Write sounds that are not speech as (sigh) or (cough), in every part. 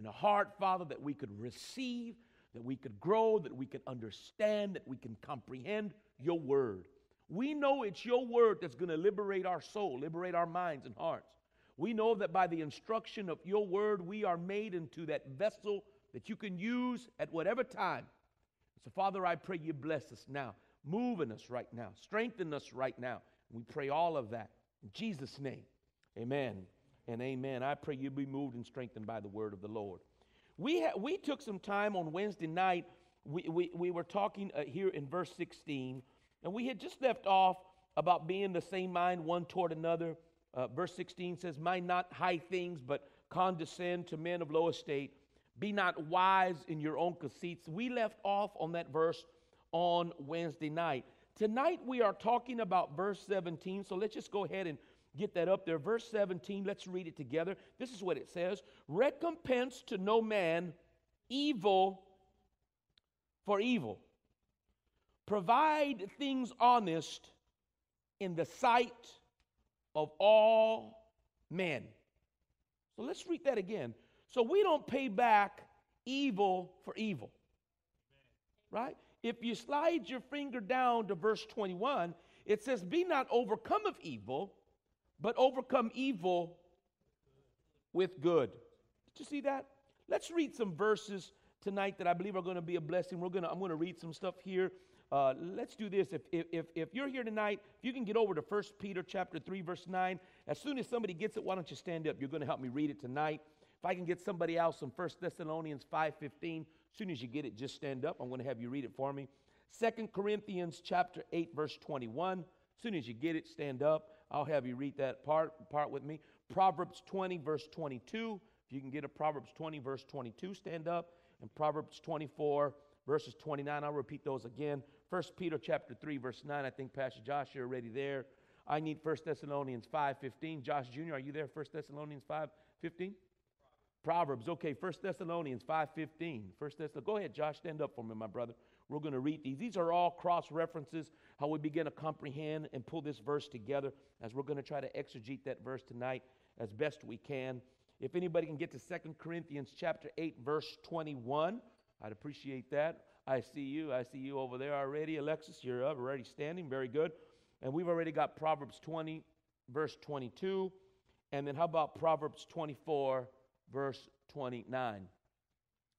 and a heart, Father, that we could receive, that we could grow, that we could understand, that we can comprehend your word. We know it's your word that's going to liberate our soul, liberate our minds and hearts. We know that by the instruction of your word, we are made into that vessel that you can use at whatever time. So, Father, I pray you bless us now. Move in us right now. Strengthen us right now. We pray all of that. In Jesus' name, amen and amen. I pray you be moved and strengthened by the word of the Lord. We, ha- we took some time on Wednesday night. We, we, we were talking uh, here in verse 16, and we had just left off about being the same mind one toward another uh, verse 16 says, Mind not high things, but condescend to men of low estate. Be not wise in your own conceits. We left off on that verse on Wednesday night. Tonight we are talking about verse 17, so let's just go ahead and get that up there. Verse 17, let's read it together. This is what it says Recompense to no man evil for evil. Provide things honest in the sight of all men. So let's read that again. So we don't pay back evil for evil. Right? If you slide your finger down to verse 21, it says, Be not overcome of evil, but overcome evil with good. Did you see that? Let's read some verses tonight that I believe are going to be a blessing. We're to, I'm going to read some stuff here uh, let's do this. If, if, if you're here tonight, if you can get over to 1 Peter chapter 3, verse 9, as soon as somebody gets it, why don't you stand up? You're going to help me read it tonight. If I can get somebody else from 1 Thessalonians 5.15, as soon as you get it, just stand up. I'm going to have you read it for me. 2 Corinthians chapter 8, verse 21. As soon as you get it, stand up. I'll have you read that part, part with me. Proverbs 20, verse 22. If you can get a Proverbs 20, verse 22, stand up. And Proverbs 24, verses 29. I'll repeat those again. 1 Peter chapter 3, verse 9. I think Pastor Josh, you're already there. I need 1 Thessalonians 5.15. Josh Jr., are you there? 1 Thessalonians 5.15? Proverbs. Okay, 1 Thessalonians 5.15. First Thessalonians. Go ahead, Josh. Stand up for me, my brother. We're going to read these. These are all cross references, how we begin to comprehend and pull this verse together as we're going to try to exegete that verse tonight as best we can. If anybody can get to 2 Corinthians chapter 8, verse 21, I'd appreciate that. I see you. I see you over there already. Alexis, you're up, already standing. Very good. And we've already got Proverbs 20, verse 22. And then how about Proverbs 24, verse 29?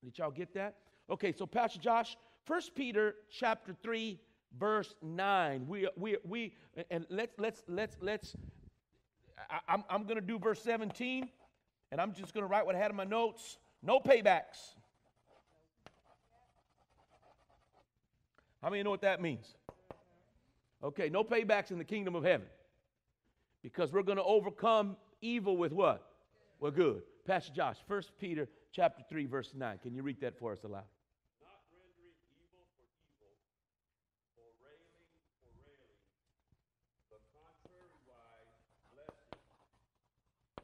Did y'all get that? Okay, so Pastor Josh, First Peter chapter 3, verse 9. We, we, we, and let's, let's, let's, let's, I, I'm, I'm going to do verse 17, and I'm just going to write what I had in my notes. No paybacks. How many know what that means? Okay, no paybacks in the kingdom of heaven. Because we're going to overcome evil with what? Well, good. Pastor Josh, 1 Peter chapter 3, verse 9. Can you read that for us aloud? Not rendering evil for evil, or railing for railing, but contrariwise blessing,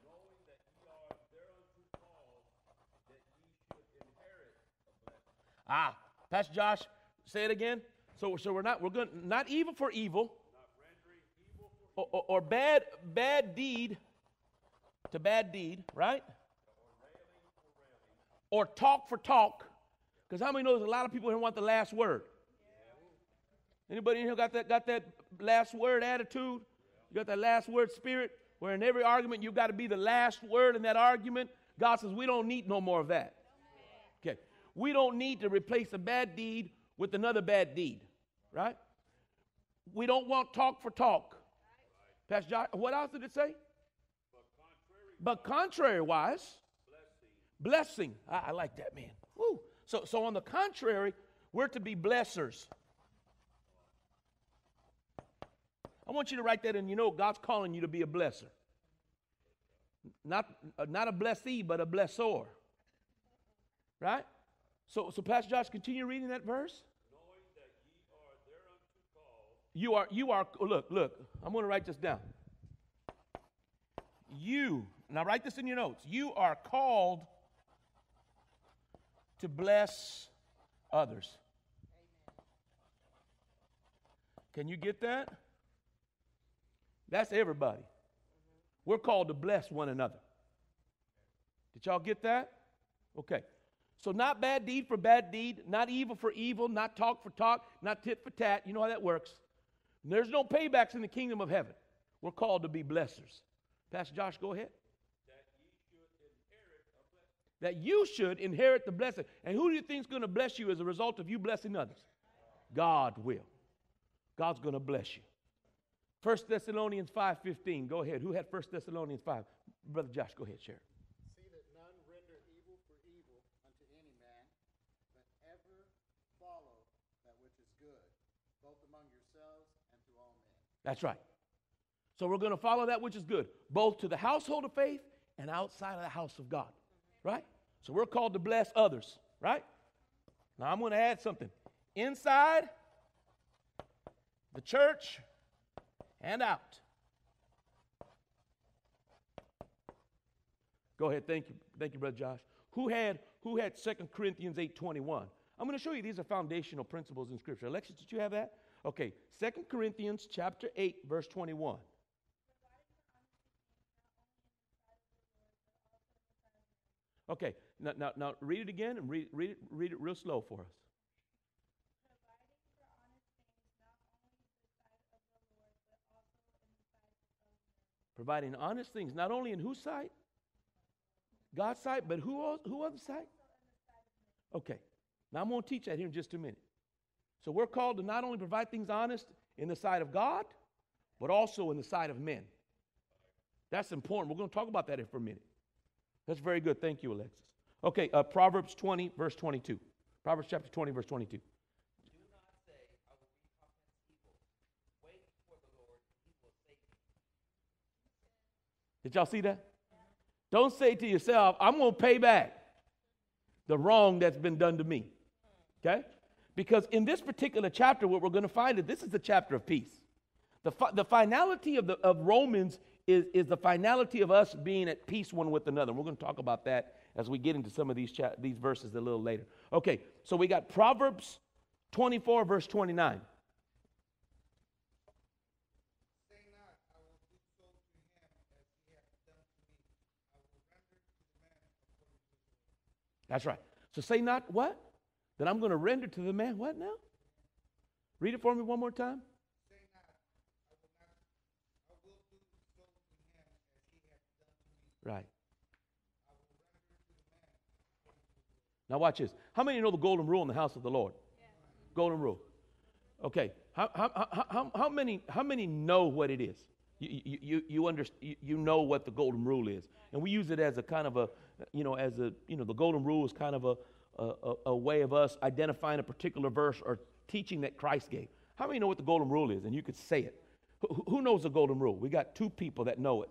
knowing that ye are thereunto called, that ye should inherit a blessing. Ah, Pastor Josh, Say it again. So, so we're not we're going not evil for evil, or, or, or, bad bad deed to bad deed, right? Or, talk for talk. Because how many know there's a lot of people here want the last word? Anybody in here got that got that last word attitude? You got that last word spirit? Where in every argument you've got to be the last word in that argument. God says we don't need no more of that. Okay. We don't need to replace a bad deed with another bad deed, right? We don't want talk for talk. Pastor John, what else did it say? But contrary wise, blessing. blessing. I, I, like that, man. Woo. So, so on the contrary, we're to be blessers. I want you to write that and you know God's calling you to be a blesser. Not, uh, not a blessee, but a blessor. Right? So, so Pastor Josh, continue reading that verse. That. You are, you are, look, look, I'm going to write this down. You, now write this in your notes. You are called to bless others. Can you get that? That's everybody. We're called to bless one another. Did y'all get that? Okay. So, not bad deed for bad deed, not evil for evil, not talk for talk, not tit for tat. You know how that works. And there's no paybacks in the kingdom of heaven. We're called to be blessers. Pastor Josh, go ahead. That you should inherit the blessing. And who do you think is going to bless you as a result of you blessing others? God will. God's going to bless you. 1 Thessalonians 5.15. Go ahead. Who had 1 Thessalonians 5? Brother Josh, go ahead, share. See that none render evil for evil unto any man, but ever follow that which is good, both among yourselves and to all men. That's right. So we're going to follow that which is good, both to the household of faith and outside of the house of God. Right? So we're called to bless others. Right? Now I'm going to add something. Inside the church and out. Go ahead. Thank you. Thank you, Brother Josh. Who had who had 2 Corinthians 8:21? I'm going to show you these are foundational principles in Scripture. Alexis, did you have that? Okay, 2 Corinthians chapter 8, verse 21. Okay, now, now, now read it again and read, read, it, read it real slow for us. Providing honest things, not only in whose sight? God's sight, but who, else, who other sight? Okay, now I'm going to teach that here in just a minute. So we're called to not only provide things honest in the sight of God, but also in the sight of men. That's important. We're going to talk about that here for a minute. That's very good. Thank you, Alexis. Okay, uh, Proverbs 20, verse 22. Proverbs chapter 20, verse 22. Do not say, I will recompense evil. Wait for the Lord, he will save you. Did y'all see that? Don't say to yourself, I'm going to pay back the wrong that's been done to me. Okay? Because in this particular chapter, what we're going to find is this is the chapter of peace. The, fi- the finality of, the, of Romans is, is the finality of us being at peace one with another. We're going to talk about that as we get into some of these, cha- these verses a little later. Okay, so we got Proverbs 24, verse 29. Say not, I will do so to him as he hath done to me. I will render to the man according to his work. That's right. So say not what? That I'm going to render to the man what now? Read it for me one more time. Say not, I will not, I will do so to him as he hath done to me. Right. I will render to the man according to his work. Now watch this. How many know the golden rule in the house of the Lord? Golden rule. Okay. How, how, how, how, how, many, how many know what it is? You, you, you, you, under, you, you know what the golden rule is. And we use it as a kind of a, you know, as a, you know, the golden rule is kind of a, a, a- a way of us identifying a particular verse or teaching that Christ gave. How many know what the golden rule is? And you could say it. Who, who knows the golden rule? We got two people that know it.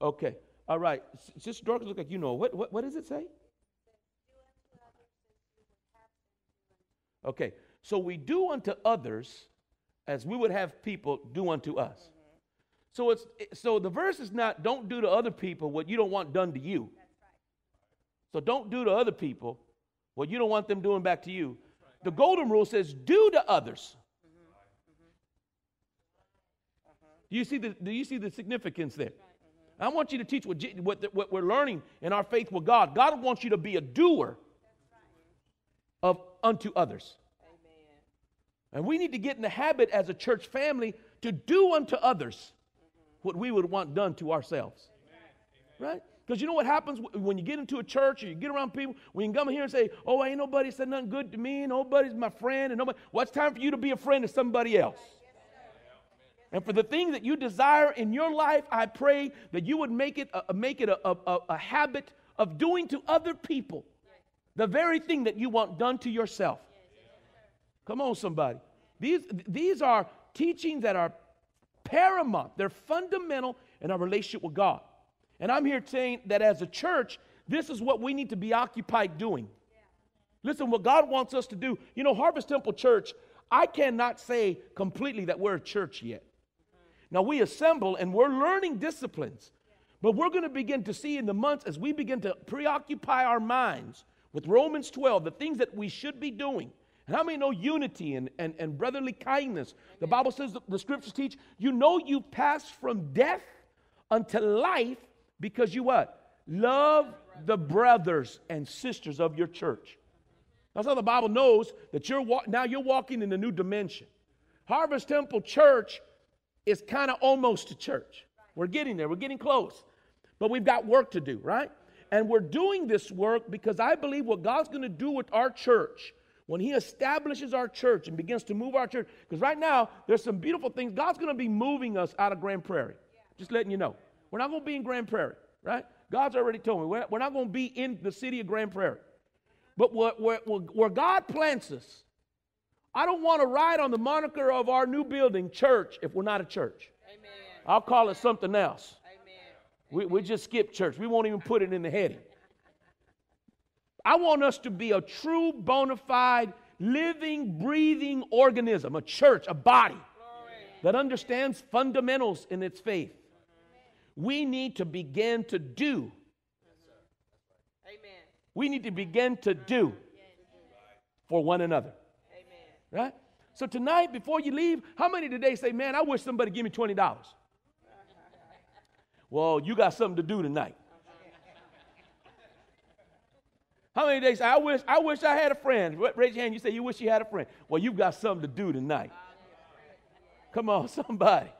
Okay. All right. Sister Dorcas, look like you know. What, what, what does it say? Okay, so we do unto others as we would have people do unto us. So it's so the verse is not don't do to other people what you don't want done to you. So don't do to other people what you don't want them doing back to you. The golden rule says do to others. Do you see the do you see the significance there? I want you to teach what, what, what we're learning in our faith with God. God wants you to be a doer of unto others. And we need to get in the habit as a church family to do unto others what we would want done to ourselves. Right? Because you know what happens when you get into a church or you get around people, when you come here and say, Oh, ain't nobody said nothing good to me, nobody's my friend, and nobody. Well, it's time for you to be a friend to somebody else. And for the things that you desire in your life, I pray that you would make it a, make it a, a- a habit of doing to other people the very thing that you want done to yourself. Come on, somebody. These, these are teachings that are paramount, they're fundamental in our relationship with God. And I'm here saying that as a church, this is what we need to be occupied doing. Listen, what God wants us to do, you know, Harvest Temple Church, I cannot say completely that we're a church yet. Now, we assemble and we're learning disciplines, but we're going to begin to see in the months as we begin to preoccupy our minds with Romans 12, the things that we should be doing. And how many know unity and, and, and brotherly kindness? The Bible says, the, the scriptures teach, you know you pass from death unto life because you what? Love the brothers and sisters of your church. That's how the Bible knows that you're wa- now you're walking in a new dimension. Harvest Temple Church is kind of almost a church. We're getting there. We're getting close. But we've got work to do, right? And we're doing this work because I believe what God's going to do with our church when He establishes our church and begins to move our church. Because right now, there's some beautiful things. God's going to be moving us out of Grand Prairie. Just letting you know. We're not going to be in Grand Prairie, right? God's already told me we're, we're not going to be in the city of Grand Prairie. But where, where, where God plants us, I don't want to ride on the moniker of our new building, church, if we're not a church. Amen. I'll call it something else. Amen. We, we just skip church. We won't even put it in the heading. (laughs) I want us to be a true, bona fide, living, breathing organism, a church, a body that understands fundamentals in its faith. We need to begin to do. Amen. We need to begin to do for one another. Amen. Right? So tonight, before you leave, how many today say, Man, I wish somebody give me $20? (laughs) Well, you got something to do tonight. How many days? I wish I wish I had a friend. Raise your hand. You say you wish you had a friend. Well, you've got something to do tonight. Come on, (laughs) somebody.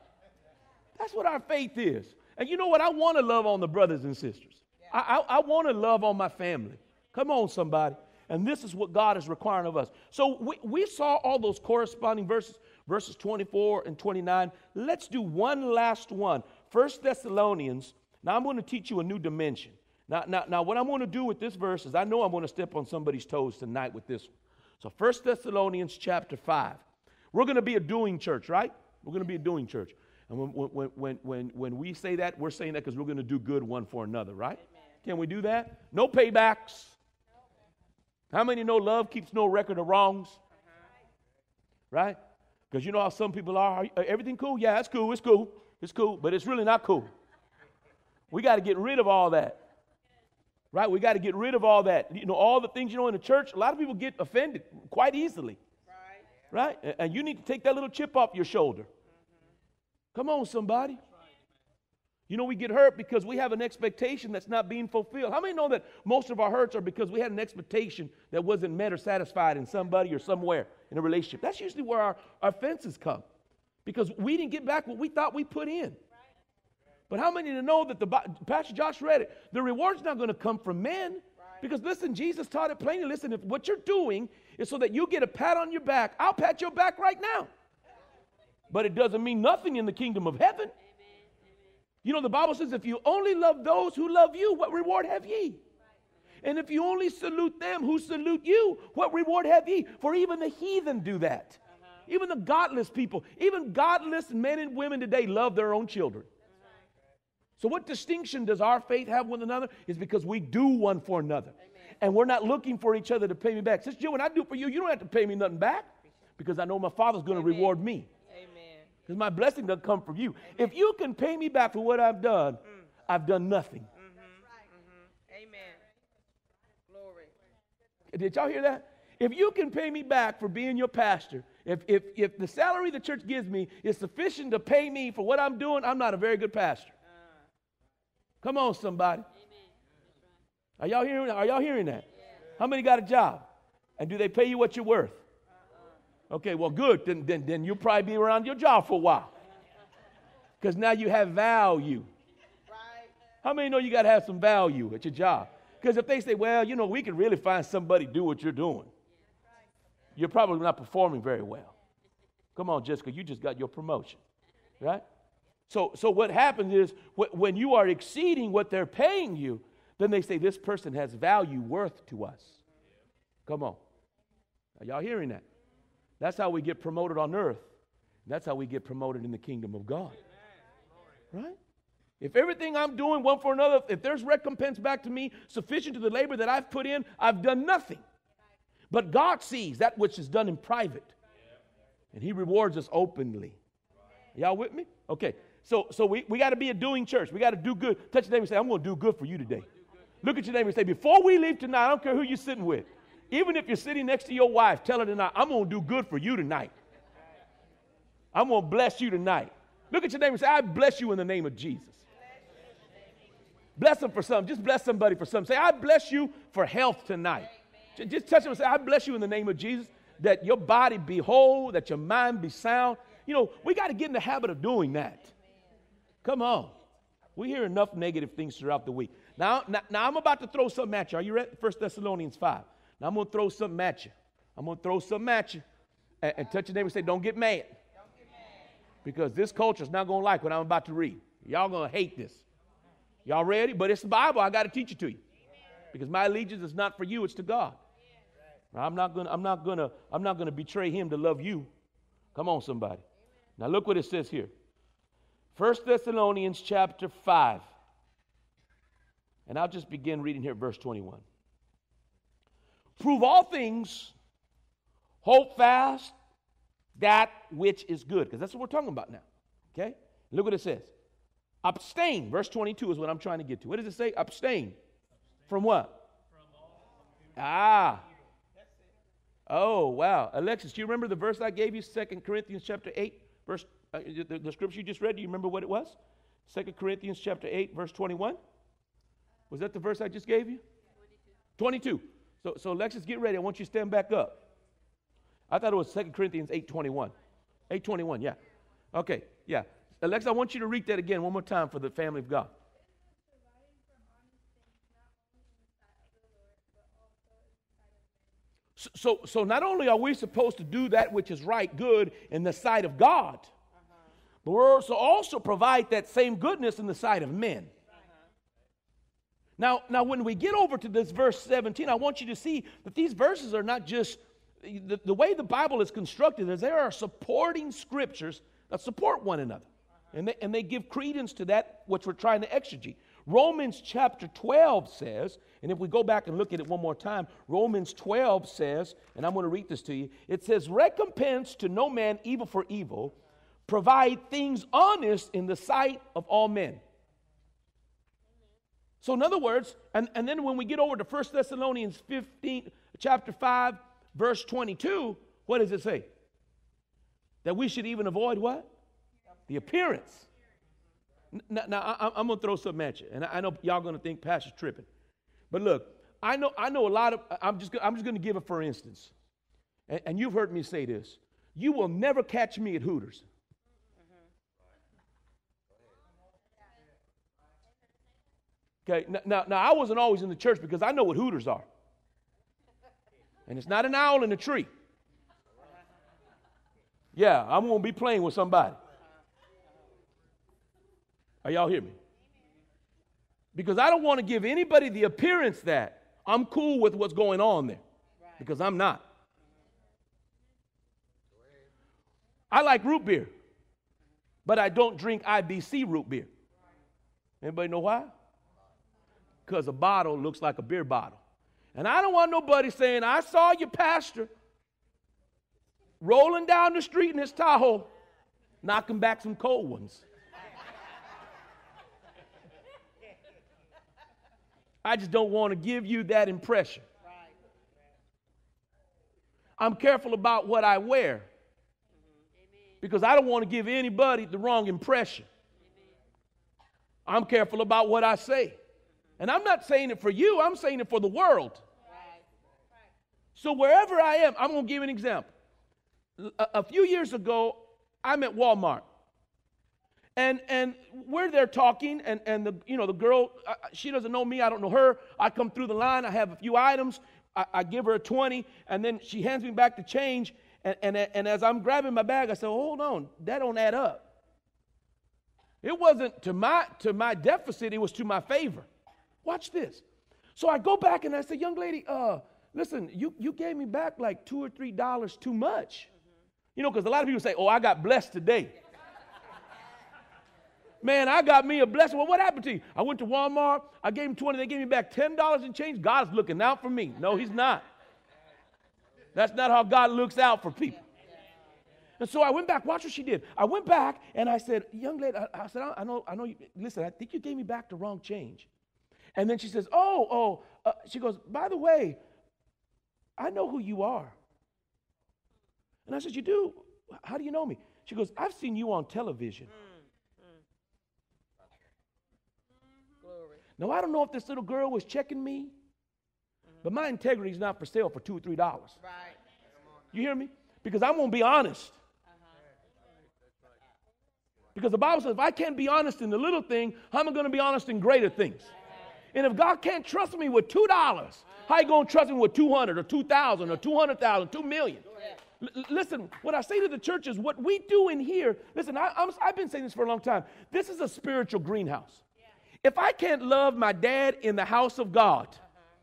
That's what our faith is. And you know what? I want to love on the brothers and sisters. I, I, I want to love on my family. Come on, somebody. And this is what God is requiring of us. So we, we saw all those corresponding verses, verses 24 and 29. Let's do one last one. First Thessalonians. Now I'm going to teach you a new dimension. Now, now, now what I'm going to do with this verse is I know I'm going to step on somebody's toes tonight with this one. So First Thessalonians chapter 5. We're going to be a doing church, right? We're going to be a doing church. And when, when, when, when, when we say that, we're saying that because we're going to do good one for another, right? Can we do that? No paybacks. How many know love keeps no record of wrongs? Uh-huh. Right? Because you know how some people are. are uh, everything cool? Yeah, it's cool. It's cool. It's cool. But it's really not cool. We got to get rid of all that. Right? We got to get rid of all that. You know, all the things you know in the church, a lot of people get offended quite easily. Right. Right? And you need to take that little chip off your shoulder. Come on, somebody. You know, we get hurt because we have an expectation that's not being fulfilled. How many know that most of our hurts are because we had an expectation that wasn't met or satisfied in somebody or somewhere in a relationship? That's usually where our, our offenses come because we didn't get back what we thought we put in. But how many to know that the Pastor Josh read it? The reward's not going to come from men. Because listen, Jesus taught it plainly. Listen, if what you're doing is so that you get a pat on your back, I'll pat your back right now. But it doesn't mean nothing in the kingdom of heaven. You know, the Bible says, if you only love those who love you, what reward have ye? And if you only salute them who salute you, what reward have ye? For even the heathen do that. Even the godless people, even godless men and women today love their own children. So, what distinction does our faith have with another? Is because we do one for another. And we're not looking for each other to pay me back. Sister Jill, when I do for you, you don't have to pay me nothing back because I know my Father's going to reward me. Amen. Because my blessing doesn't come from you. If you can pay me back for what I've done, mm-hmm. I've done nothing. Mm-hmm. Mm-hmm. Amen. Glory. Did y'all hear that? If you can pay me back for being your pastor, if, if, if the salary the church gives me is sufficient to pay me for what I'm doing, I'm not a very good pastor. Uh. Come on, somebody. Are y'all hearing? Are y'all hearing that? How many got a job? And do they pay you what you're worth? Okay, well, good. Then, then, then you'll probably be around your job for a while. Because now you have value. How many know you got to have some value at your job? Because if they say, well, you know, we can really find somebody to do what you're doing, you're probably not performing very well. Come on, Jessica, you just got your promotion, right? So, so what happens is when you are exceeding what they're paying you, then they say this person has value, worth to us. Come on. Are y'all hearing that? That's how we get promoted on earth. That's how we get promoted in the kingdom of God. Right? If everything I'm doing one for another, if there's recompense back to me sufficient to the labor that I've put in, I've done nothing. But God sees that which is done in private. And He rewards us openly. Y'all with me? Okay. So, so we, we got to be a doing church. We got to do good. Touch your neighbor and say, I'm going to do good for you today. Look at your neighbor and say, before we leave tonight, I don't care who you're sitting with. Even if you're sitting next to your wife, tell her tonight, I'm going to do good for you tonight. I'm going to bless you tonight. Look at your neighbor and say, I bless you in the name of Jesus. Bless them for something. Just bless somebody for something. Say, I bless you for health tonight. Just touch them and say, I bless you in the name of Jesus, that your body be whole, that your mind be sound. You know, we got to get in the habit of doing that. Come on. We hear enough negative things throughout the week. Now, now, now I'm about to throw something at you. Are you ready? 1 Thessalonians 5. Now I'm going to throw something at you. I'm going to throw something at you. And, and touch your neighbor and say, don't get mad. Because this culture is not going to like what I'm about to read. Y'all going to hate this. Y'all ready? But it's the Bible. I got to teach it to you. Because my allegiance is not for you, it's to God. I'm not gonna, I'm not gonna, I'm not gonna betray him to love you. Come on, somebody. Now look what it says here. 1 Thessalonians chapter 5. And I'll just begin reading here verse 21. Prove all things, hold fast that which is good. Because that's what we're talking about now. Okay? Look what it says. Abstain. Verse 22 is what I'm trying to get to. What does it say? Abstain. From what? Ah. Oh, wow. Alexis, do you remember the verse I gave you? 2 Corinthians chapter 8, verse uh, the, the scripture you just read. Do you remember what it was? 2 Corinthians chapter 8, verse 21. Was that the verse I just gave you? 22. So, so Alexis, get ready. I want you to stand back up. I thought it was 2 Corinthians 8, 21. 8, 21, yeah. Okay, yeah. Alexis, I want you to read that again one more time for the family of God. So, so, so not only are we supposed to do that which is right, good in the sight of God, but we're also also provide that same goodness in the sight of men. Now, now, when we get over to this verse 17, I want you to see that these verses are not just the, the way the Bible is constructed, is there are supporting scriptures that support one another. And they, and they give credence to that which we're trying to exegete. Romans chapter 12 says, and if we go back and look at it one more time, Romans 12 says, and I'm going to read this to you it says, Recompense to no man evil for evil, provide things honest in the sight of all men. So, in other words, and, and then when we get over to 1 Thessalonians 15, chapter 5, verse 22, what does it say? That we should even avoid what? The appearance. Now, now I, am going to throw something at you, and I know y'all going to think Pastor's tripping. But look, I know, I know a lot of, I'm just, I'm just going to give it for instance. And, and you've heard me say this. You will never catch me at Hooters. Okay, now, now I wasn't always in the church because I know what Hooters are. And it's not an owl in a tree. Yeah, I'm going to be playing with somebody. Are y'all hear me? Because I don't want to give anybody the appearance that I'm cool with what's going on there. Because I'm not. I like root beer, but I don't drink IBC root beer. Anybody know why? Because a bottle looks like a beer bottle. And I don't want nobody saying, I saw your pastor rolling down the street in his Tahoe, knocking back some cold ones. I just don't want to give you that impression. I'm careful about what I wear because I don't want to give anybody the wrong impression. I'm careful about what I say. And I'm not saying it for you, I'm saying it for the world. So wherever I am, I'm going to give an example. A, a few years ago, I'm at Walmart. And, and we're there talking, and, and the, you know, the girl, she doesn't know me, I don't know her. I come through the line, I have a few items, I, I give her a 20, and then she hands me back the change. And, and, and as I'm grabbing my bag, I say, hold on, that don't add up. It wasn't to my, to my deficit, it was to my favor. Watch this. So I go back and I say, young lady, uh, listen, you, you gave me back like two or three dollars too much. You know, because a lot of people say, oh, I got blessed today. Man, I got me a blessing. Well, what happened to you? I went to Walmart. I gave him 20. They gave me back $10 in change. God's looking out for me. No, he's not. That's not how God looks out for people. And so I went back. Watch what she did. I went back and I said, young lady, I, I said, I know, I know. You, listen, I think you gave me back the wrong change. And then she says, oh, oh. Uh, she goes, by the way, I know who you are. And I said, you do? How do you know me? She goes, I've seen you on television. Mm, mm. Now, I don't know if this little girl was checking me, mm-hmm. but my integrity is not for sale for two or three dollars. Right. You hear me? Because I'm going to be honest. Uh-huh. Because the Bible says if I can't be honest in the little thing, how am I going to be honest in greater things? And if God can't trust me with two dollars, how you going to trust me with two hundred or two thousand or two hundred thousand, two million? L- listen, what I say to the church is what we do in here. Listen, I, I've been saying this for a long time. This is a spiritual greenhouse. If I can't love my dad in the house of God,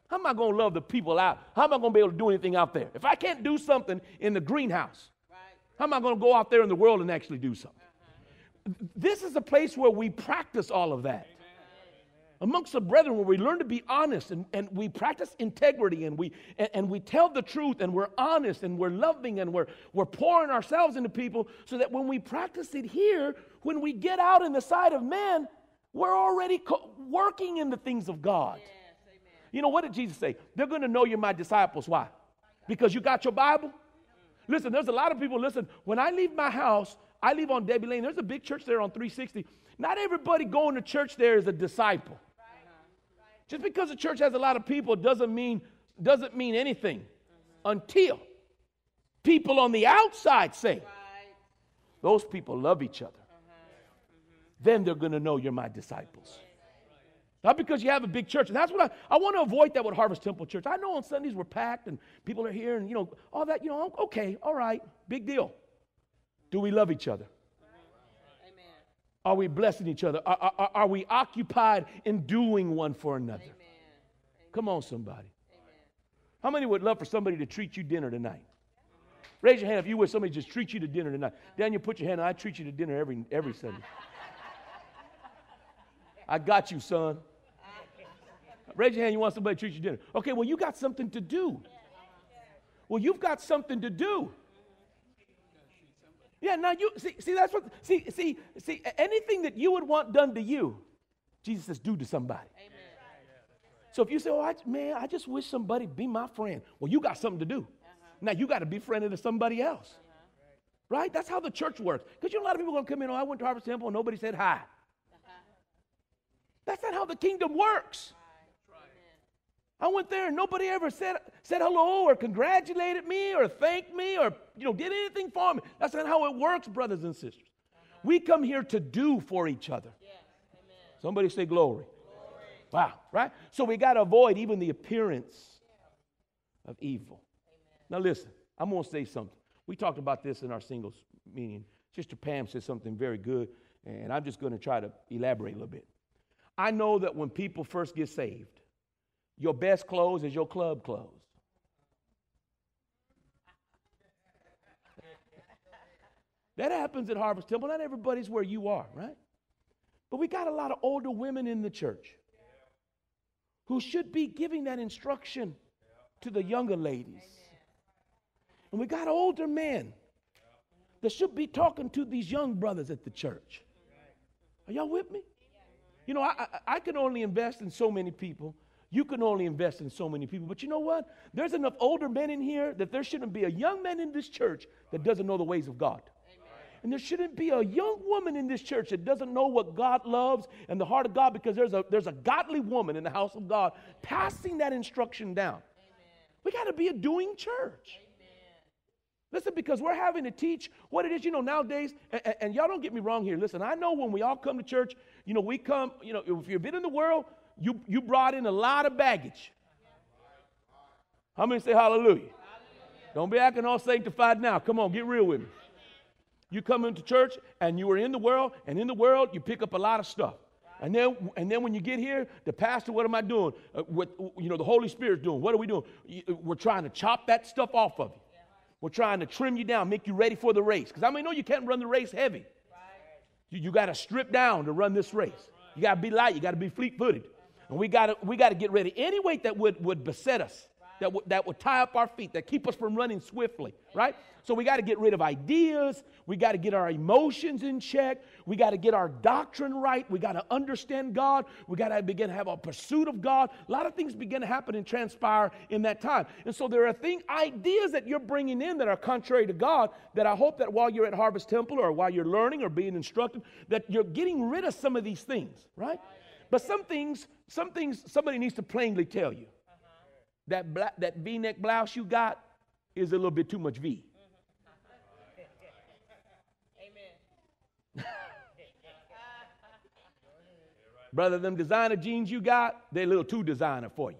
how am I going to love the people out? How am I going to be able to do anything out there? If I can't do something in the greenhouse, how am I going to go out there in the world and actually do something? This is a place where we practice all of that. Amongst the brethren, where we learn to be honest and, and we practice integrity and we, and, and we tell the truth and we're honest and we're loving and we're, we're pouring ourselves into people so that when we practice it here, when we get out in the sight of men, we're already co- working in the things of God. You know, what did Jesus say? They're going to know you're my disciples. Why? Because you got your Bible? Mm-hmm. Listen, there's a lot of people, listen, when I leave my house, I leave on Debbie Lane. There's a big church there on 360. Not everybody going to church there is a disciple. Just because the church has a lot of people doesn't mean doesn't mean anything until people on the outside say those people love each other. Uh-huh. Then they're going to know you're my disciples. Not because you have a big church. And that's what I, I want to avoid that with Harvest Temple Church. I know on Sundays we're packed and people are here and, you know, all that, you know, okay, all right, big deal. Do we love each other? Amen. Are we blessing each other? Are, are, are we occupied in doing one for another? Amen. Come on, somebody. Amen. How many would love for somebody to treat you dinner tonight? Raise your hand if you would somebody just treat you to dinner tonight. Daniel, put your hand on. I treat you to dinner every, every Sunday. I got you, son. Raise your hand. You want somebody to treat you to dinner? Okay, well, you got something to do. Well, you've got something to do. Yeah, now you see, see that's what see, see, see, anything that you would want done to you, Jesus says, do to somebody. Amen. So if you say, oh, I, man, I just wish somebody be my friend. Well, you got something to do. Uh-huh. Now you got to be friendly to somebody else. Uh-huh. Right? That's how the church works. Because you know, a lot of people going to come in, oh, I went to Harvest Temple and nobody said hi. Uh-huh. That's not how the kingdom works. I went there and nobody ever said, said hello or congratulated me or thanked me or you know did anything for me. That's not how it works, brothers and sisters. We come here to do for each other. Somebody say glory. Wow, right? So we got to avoid even the appearance of evil. Now listen, I'm going to say something. We talked about this in our singles meeting. Sister Pam said something very good, and I'm just going to try to elaborate a little bit. I know that when people first get saved, your best clothes is your club clothes. That happens at Harvest Temple. Not everybody's where you are, right? But we got a lot of older women in the church who should be giving that instruction to the younger ladies. And we got older men that should be talking to these young brothers at the church. Are y'all with me? You know, I, I, I can only invest in so many people. You can only invest in so many people. But you know what? There's enough older men in here that there shouldn't be a young man in this church that doesn't know the ways of God. And there shouldn't be a young woman in this church that doesn't know what God loves and the heart of God because there's a, there's a godly woman in the house of God passing that instruction down. We got to be a doing church. Listen, because we're having to teach what it is, you know, nowadays, and, and, y'all don't get me wrong here. Listen, I know when we all come to church, you know, we come, you know, if you've been in the world, you, you brought in a lot of baggage. How many say hallelujah? Don't be acting all sanctified now. Come on, get real with me. You come into church and you are in the world, and in the world you pick up a lot of stuff. And then, and then when you get here, the pastor, what am I doing? Uh, what you know, the Holy Spirit's doing. What are we doing? We're trying to chop that stuff off of you. We're trying to trim you down, make you ready for the race. Because I mean, know you can't run the race heavy. You, you got to strip down to run this race. You got to be light. You got to be fleet-footed. And we got to we got to get ready. Any weight that would would beset us, that would that would tie up our feet, that keep us from running swiftly, right? So we got to get rid of ideas. We got to get our emotions in check. We got to get our doctrine right. We got to understand God. We got to begin to have a pursuit of God. A lot of things begin to happen and transpire in that time. And so there are things, ideas that you're bringing in that are contrary to God. That I hope that while you're at Harvest Temple or while you're learning or being instructed, that you're getting rid of some of these things, right? But some things, some things somebody needs to plainly tell you. That, bla- that v-neck blouse you got is a little bit too much V. Amen. (laughs) Brother, them designer jeans you got, they're a little too designer for you.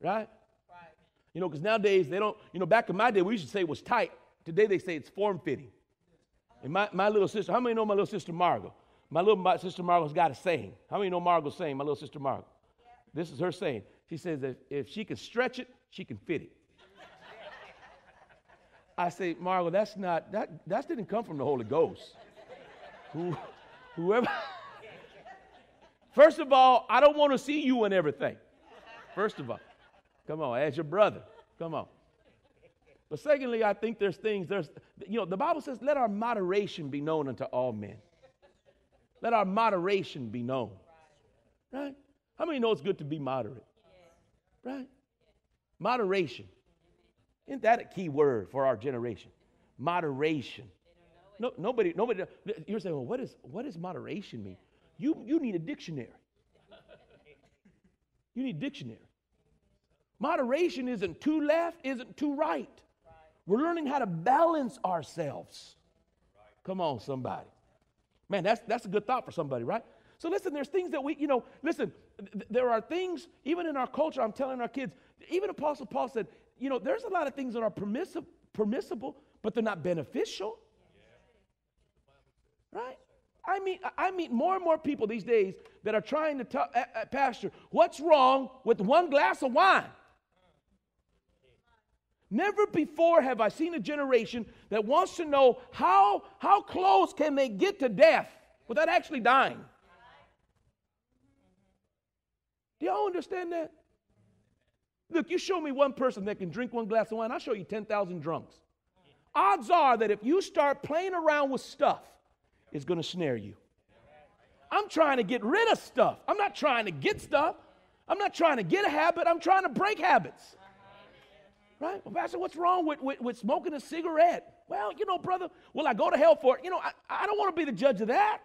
Right? Right. You know, because nowadays they don't, you know, back in my day we used to say it was tight. Today they say it's form fitting. And my, my little sister, how many know my little sister Margot? My little my sister Margot's got a saying. How many know Margot's saying, my little sister Margot? This is her saying. She says that if she can stretch it, she can fit it. I say, Margot, that's not, that, that didn't come from the Holy Ghost. Who, whoever. First of all, I don't want to see you in everything. First of all. Come on, as your brother. Come on. But secondly, I think there's things, there's, you know, the Bible says, let our moderation be known unto all men. Let our moderation be known. Right? How many know it's good to be moderate? Right? Moderation. Isn't that a key word for our generation? Moderation. No, nobody, nobody, you're saying, well, what, is, what does moderation mean? You, you need a dictionary. You need a dictionary. Moderation isn't too left, isn't too right. We're learning how to balance ourselves. Come on, somebody. Man, that's, that's a good thought for somebody, right? So listen, there's things that we, you know, listen, th- there are things, even in our culture, I'm telling our kids, even Apostle Paul said, you know, there's a lot of things that are permissible, permissible but they're not beneficial. Right? I meet, I meet more and more people these days that are trying to tell, uh, uh, Pastor, what's wrong with one glass of wine? Never before have I seen a generation that wants to know how, how close can they get to death without actually dying. Do y'all understand that? Look, you show me one person that can drink one glass of wine, I'll show you 10,000 drunks. Odds are that if you start playing around with stuff, it's going to snare you. I'm trying to get rid of stuff. I'm not trying to get stuff. I'm not trying to get a habit. I'm trying to break habits. Right? Well, Pastor, what's wrong with, with, with smoking a cigarette? Well, you know, brother, will I go to hell for it? You know, I, I don't want to be the judge of that.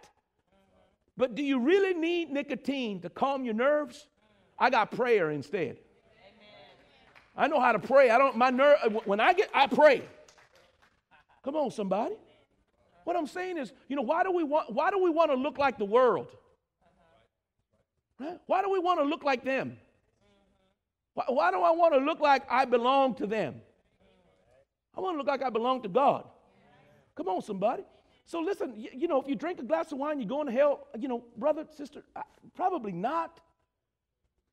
But do you really need nicotine to calm your nerves? I got prayer instead. I know how to pray. I don't, my nerve, uh, when I get, I pray. Come on, somebody. What I'm saying is, you know, why do we want, why do we want to look like the world? Why do we want to look like them? Why, why do I want to look like I belong to them? I want to look like I belong to God. Come on, somebody. So listen, you, you know, if you drink a glass of wine, you're going to hell, you know, brother, sister, I, probably not.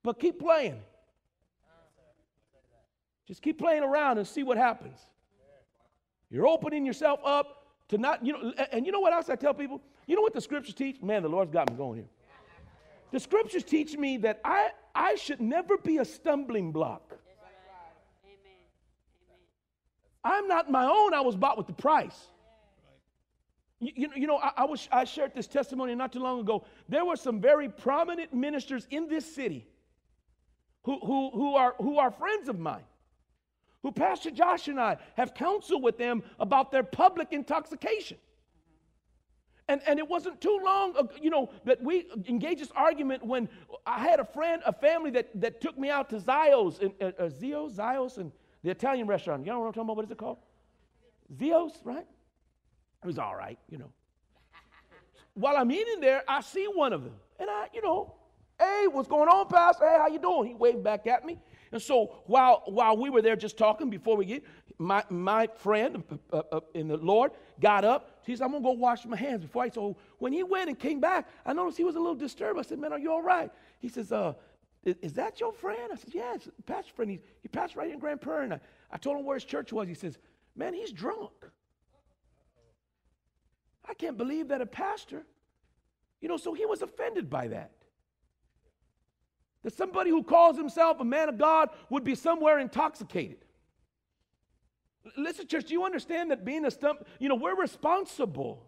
But keep playing. Just keep playing around and see what happens. You're opening yourself up to not, you know, and you know what else I tell people? You know what the scriptures teach? Man, the Lord's got me going here. The scriptures teach me that I, I should never be a stumbling block. I'm not my own, I was bought with the price. You, you, you know, I, I, was, I shared this testimony not too long ago. There were some very prominent ministers in this city who, who, who, are, who are friends of mine, who Pastor Josh and I have counseled with them about their public intoxication. And, and it wasn't too long, you know, that we engaged this argument when I had a friend, a family that, that took me out to Zio's, and, uh, uh, Zio's, Zio's, and the Italian restaurant. You know what I'm talking about? What is it called? Zio's, right? It was all right, you know. While I'm eating there, I see one of them. And I, you know, hey, what's going on, Pastor? Hey, how you doing? He waved back at me. And so while, while we were there just talking before we get, my, my friend uh, uh, in the Lord got up. He said, I'm going to go wash my hands before I. So when he went and came back, I noticed he was a little disturbed. I said, Man, are you all right? He says, uh, is, is that your friend? I said, Yeah, it's a pastor friend. He, he passed right in Grand Prairie. And I, I told him where his church was. He says, Man, he's drunk. I can't believe that a pastor, you know, so he was offended by that. That somebody who calls himself a man of God would be somewhere intoxicated. Listen, church, do you understand that being a stump, you know, we're responsible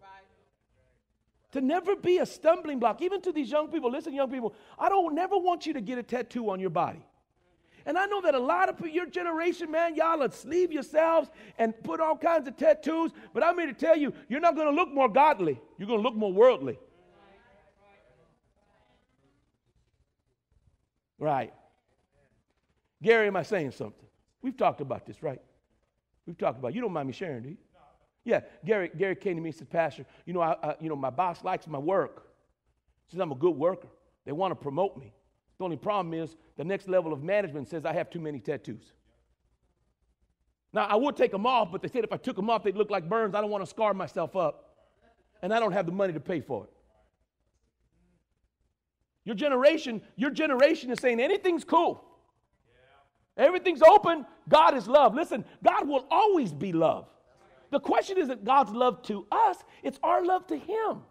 to never be a stumbling block, even to these young people. Listen, young people, I don't never want you to get a tattoo on your body. And I know that a lot of your generation, man, y'all would sleeve yourselves and put all kinds of tattoos, but I'm here to tell you, you're not going to look more godly. You're going to look more worldly. Right. Gary, am I saying something? We've talked about this, right? We've talked about. It. You don't mind me sharing, do you? Yeah. Gary, Gary came to me and said, Pastor, you know, I, you know, my boss likes my work. Says I'm a good worker. They want to promote me. The only problem is the next level of management says I have too many tattoos. Now I would take them off, but they said if I took them off, they'd look like burns. I don't want to scar myself up, and I don't have the money to pay for it. Your generation, your generation is saying anything's cool. Everything's open. God is love. Listen, God will always be love. The question isn't God's love to us, it's our love to Him.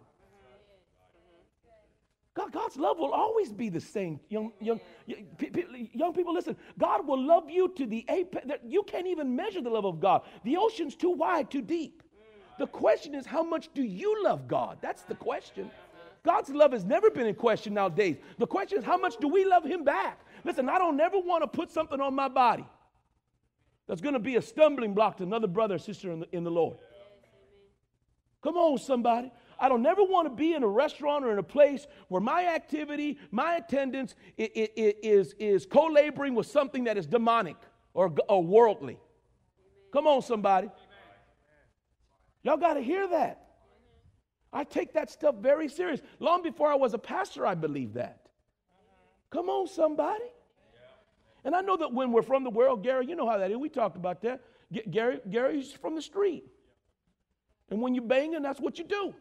God, God's love will always be the same. Young, young, young people, listen. God will love you to the apex. You can't even measure the love of God. The ocean's too wide, too deep. The question is, how much do you love God? That's the question. God's love has never been in question nowadays. The question is, how much do we love Him back? Listen, I don't ever want to put something on my body that's going to be a stumbling block to another brother or sister in the, in the Lord. Come on, somebody. I don't never want to be in a restaurant or in a place where my activity, my attendance is, is co laboring with something that is demonic or, or worldly. Come on, somebody. Y'all got to hear that. I take that stuff very serious. Long before I was a pastor, I believed that. Come on, somebody. And I know that when we're from the world, Gary, you know how that is. We talked about that. G- Gary, Gary's from the street. And when you're banging, that's what you do.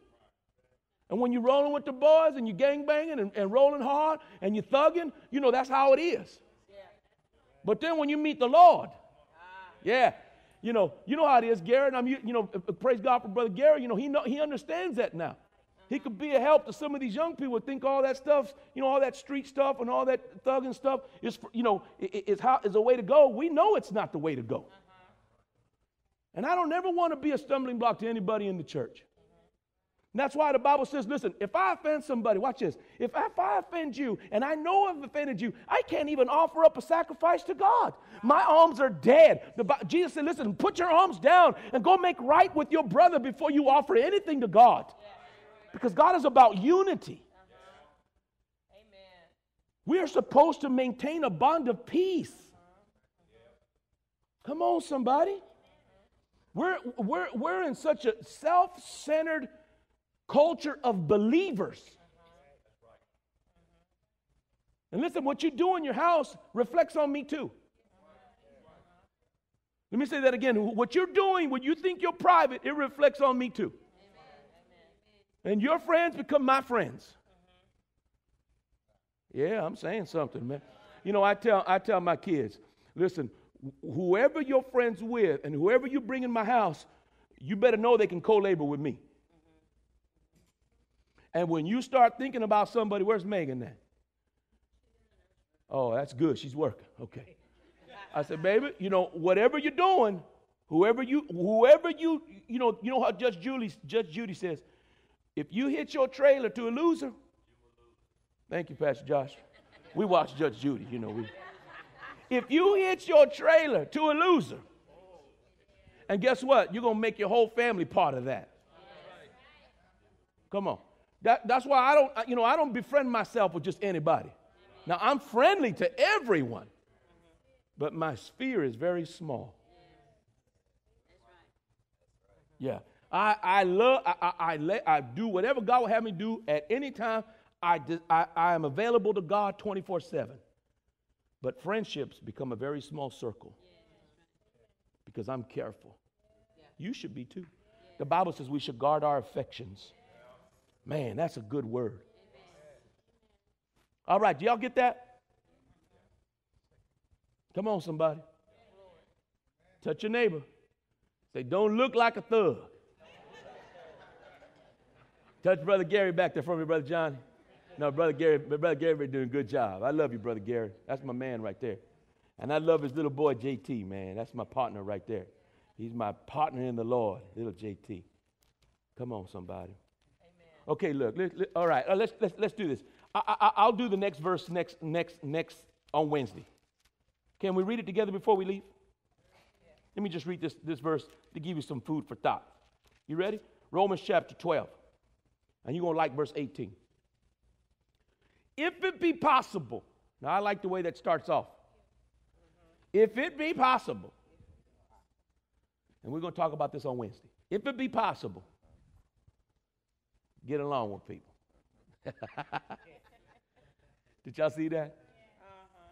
And when you're rolling with the boys and you're gang banging and, and rolling hard and you're thugging, you know that's how it is. But then when you meet the Lord, yeah, you know, you know how it is, Gary. I'm, you, you know, uh, uh, praise God for Brother Gary. You know, he know, he understands that now. He could be a help to some of these young people. Think all that stuff, you know, all that street stuff and all that thugging stuff is, you know, is how is a way to go. We know it's not the way to go. And I don't ever want to be a stumbling block to anybody in the church. And that's why the Bible says, listen, if I offend somebody, watch this. If I, if I offend you and I know I've offended you, I can't even offer up a sacrifice to God. My arms are dead. The, Jesus said, listen, put your arms down and go make right with your brother before you offer anything to God. Because God is about unity. Amen. We are supposed to maintain a bond of peace. Come on, somebody. We're, we're, we're in such a self centered culture of believers. And listen, what you do in your house reflects on me too. Let me say that again. What you're doing, when you think you're private, it reflects on me too. And your friends become my friends. Yeah, I'm saying something, man. You know, I tell I tell my kids, listen, whoever you're friends with and whoever you bring in my house, you better know they can co-labor with me. And when you start thinking about somebody, where's Megan at? Oh, that's good. She's working. Okay. I said, baby, you know, whatever you're doing, whoever you, whoever you, you know, you know how Judge Judy, Judge Judy says, if you hit your trailer to a loser, thank you, Pastor Josh. We watch Judge Judy, you know. We, if you hit your trailer to a loser, and guess what? You're gonna make your whole family part of that. Come on. That, that's why I don't, you know, I don't befriend myself with just anybody. Now, I'm friendly to everyone, but my sphere is very small. Yeah. I, I love, I, I, I, let, I do whatever God will have me do at any time. I, I, I am available to God 24 7. But friendships become a very small circle because I'm careful. You should be too. The Bible says we should guard our affections. Man, that's a good word. All right, do y'all get that? Come on, somebody. Touch your neighbor. Say, don't look like a thug. Touch Brother Gary back there for me, Brother John. No, Brother Gary, Brother Gary doing a good job. I love you, Brother Gary. That's my man right there. And I love his little boy, JT, man. That's my partner right there. He's my partner in the Lord, little JT. Come on, somebody. Okay, look, let, let, all right, uh, let's, let's, let's do this. I, I, will do the next verse next, next, next on Wednesday. Can we read it together before we leave? Let me just read this, this verse to give you some food for thought. You ready? Romans chapter 12. And you're going to like verse 18. If it be possible, Now, I like the way that starts off. If it be possible, and we're going to talk about this on Wednesday. If it be possible, get along with people. (laughs) Did y'all see that? Uh-huh.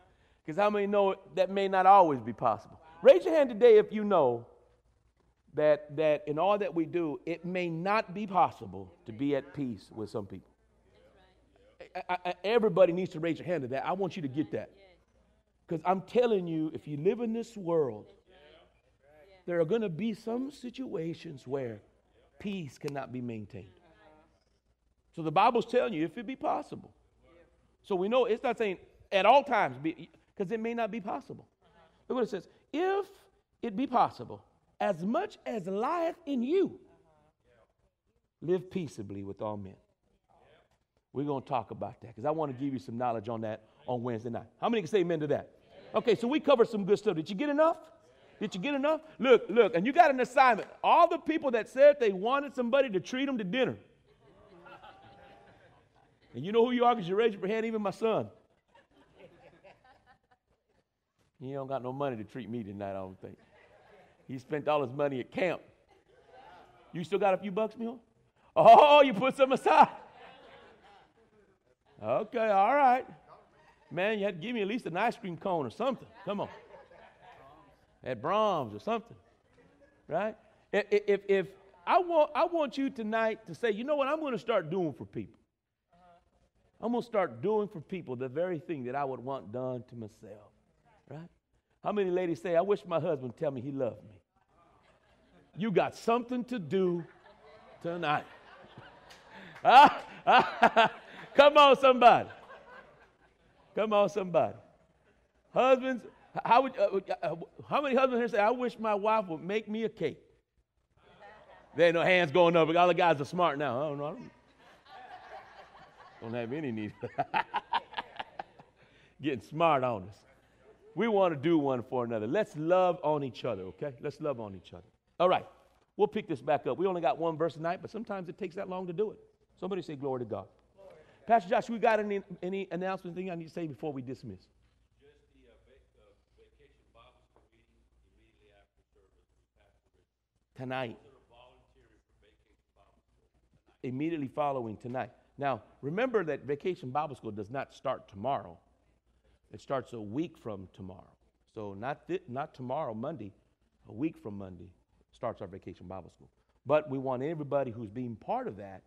Because how many know that may not always be possible? Raise your hand today if you know that, that in all that we do, it may not be possible to be at peace with some people. I, I, everybody needs to raise your hand to that. I want you to get that. Because I'm telling you, if you live in this world, there are going to be some situations where peace cannot be maintained. So the Bible's telling you if it be possible. So we know it's not saying at all times, because it may not be possible. Look what it says. If it be possible, as much as lieth in you, live peaceably with all men. We're going to talk about that because I want to give you some knowledge on that on Wednesday night. How many can say amen to that? Okay, so we covered some good stuff. Did you get enough? Did you get enough? Look, look, and you got an assignment. All the people that said they wanted somebody to treat them to dinner. And you know who you are because you raised your hand, even my son. He don't got no money to treat me tonight, I don't think. He spent all his money at camp. You still got a few bucks, Mule? Oh, you put some aside. Okay, all right. Man, you had to give me at least an ice cream cone or something. Come on. At Braum's or something. Right? If, if, if I, want, I want you tonight to say, you know what, I'm going to start doing for people. I'm going to start doing for people the very thing that I would want done to myself. Right? How many ladies say, I wish my husband would tell me he loved me? You got something to do tonight. (laughs) ah, ah, (laughs) come on, somebody. Come on, somebody. Husbands, how, would, uh, uh, how many husbands here say, I wish my wife would make me a cake? There ain't no hands going up. All the guys are smart now. I don't know. Don't, have any need. (laughs) Getting smart on us. We want to do one for another. Let's love on each other, okay? Let's love on each other. All right. We'll pick this back up. We only got one verse tonight, but sometimes it takes that long to do it. Somebody say glory to God. Glory. Pastor Josh, we got any, any announcement thing I need to say before we dismiss? Just the uh, va- uh, vacation Bible school immediately after service with Pastor Richard. Tonight. Those that are volunteering for vacation Bible school tonight. Immediately following tonight. Now, remember that Vacation Bible School does not start tomorrow. It starts a week from tomorrow. So not, th- not tomorrow, Monday, a week from Monday starts our Vacation Bible School. But we want everybody who's being part of that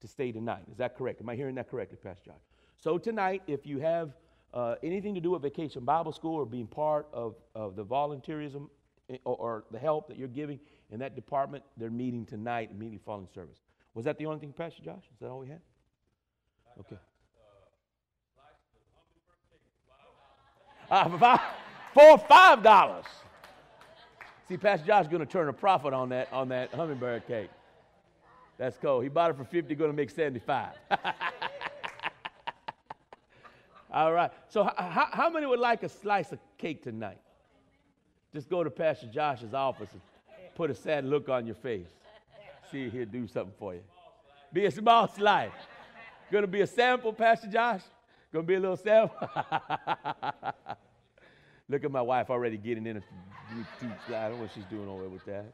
to stay tonight. Is that correct? Am I hearing that correctly, Pastor Josh? So tonight, if you have uh, anything to do with Vacation Bible School or being part of, of the volunteerism eh, or, or the help that you're giving in that department, they're meeting tonight, immediately following service. Was that the only thing, Pastor Josh? Is that all we had? Okay. Uh, for, five, dollars. See, Pastor Josh's going to turn a profit on that on that hummingbird cake. That's cool. He bought it for 50, going to make 75. (laughs) All right. So, how, how many would like a slice of cake tonight? Just go to Pastor Josh's office and put a sad look on your face. See if he'll do something for you. Be a small slice. Going to be a sample, Pastor Josh? Going to be a little sample? (laughs) Look at my wife already getting in a two slide. I don't know what she's doing over with that.